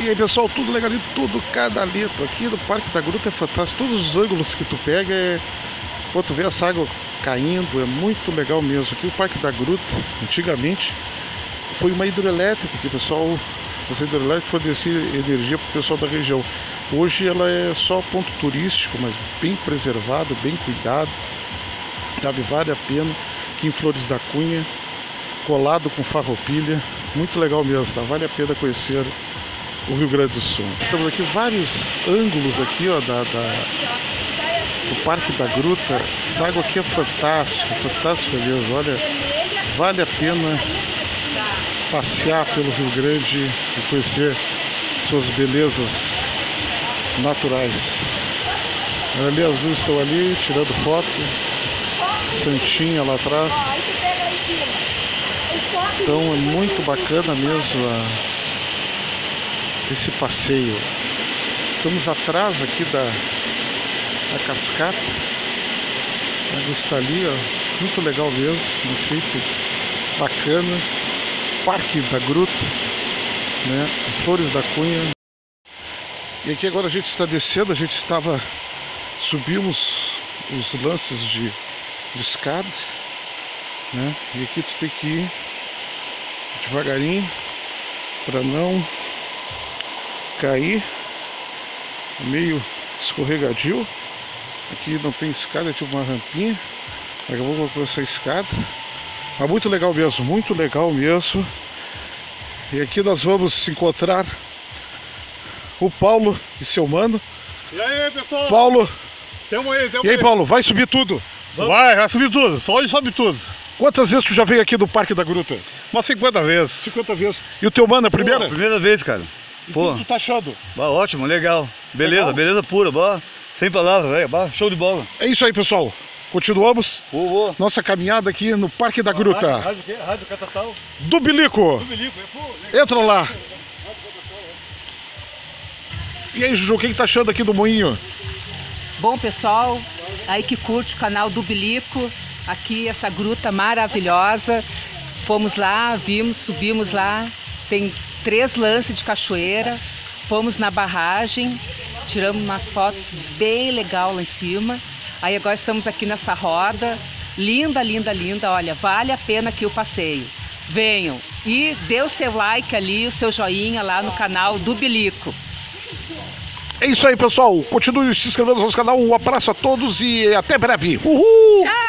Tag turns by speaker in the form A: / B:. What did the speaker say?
A: E aí pessoal, tudo legal ali, tudo cada litro. Aqui no Parque da Gruta é fantástico. Todos os ângulos que tu pega é. Pô, tu vê essa água caindo, é muito legal mesmo. Aqui o Parque da Gruta, antigamente, foi uma hidrelétrica que o pessoal. Essa hidrelétrica fornecia energia para o pessoal da região. Hoje ela é só ponto turístico, mas bem preservado, bem cuidado. Sabe, vale a pena. Aqui em Flores da Cunha, colado com farroupilha. Muito legal mesmo, tá? Vale a pena conhecer o Rio Grande do Sul. Estamos aqui vários ângulos aqui, ó, da, da do Parque da Gruta. Essa água aqui é fantástica, fantástica mesmo. Olha, vale a pena passear pelo Rio Grande e conhecer suas belezas naturais. Ali as duas estão ali tirando foto. Santinha lá atrás. Então é muito bacana mesmo a, esse passeio. Estamos atrás aqui da, da cascata. A água está ali, ó, muito legal mesmo, um efeito bacana. Parque da Gruta, né? Flores da Cunha. E aqui agora a gente está descendo, a gente estava. Subimos os lances de, de escada, né? E aqui tu tem que ir devagarinho para não cair meio escorregadio aqui não tem escada, é tipo uma rampinha daqui a pouco vou essa escada mas muito legal mesmo, muito legal mesmo e aqui nós vamos encontrar o Paulo e seu mano
B: e aí pessoal?
A: Paulo
B: tamo aí, tamo
A: e aí Paulo, vai subir tudo?
B: Vai, vai subir tudo, só ele sobe tudo
A: Quantas vezes tu já veio aqui do Parque da Gruta?
B: Umas 50 vezes.
A: 50 vezes. E o teu mano, é a primeira? Pô,
B: primeira vez, cara.
A: Pô. tu tá achando?
B: Bah, ótimo, legal. Beleza, legal? beleza pura, bah. Sem palavras, velho. Bah, show de bola.
A: É isso aí, pessoal. Continuamos
B: boa, boa.
A: nossa caminhada aqui no Parque da Gruta.
B: Rádio, rádio, rádio, rádio Catatal.
A: Do Bilico.
B: Do Bilico, é, pô,
A: Entra lá. E aí, Juju, o que, que tá achando aqui do moinho?
C: Bom, pessoal, aí que curte o canal do Bilico, aqui essa gruta maravilhosa. Fomos lá, vimos, subimos lá, tem três lances de cachoeira. Fomos na barragem, tiramos umas fotos bem legal lá em cima. Aí agora estamos aqui nessa roda, linda, linda, linda. Olha, vale a pena aqui o passeio. Venham e dê o seu like ali, o seu joinha lá no canal do Bilico.
A: É isso aí, pessoal. Continue se inscrevendo no nosso canal. Um abraço a todos e até breve. Uhul!
C: Tchau!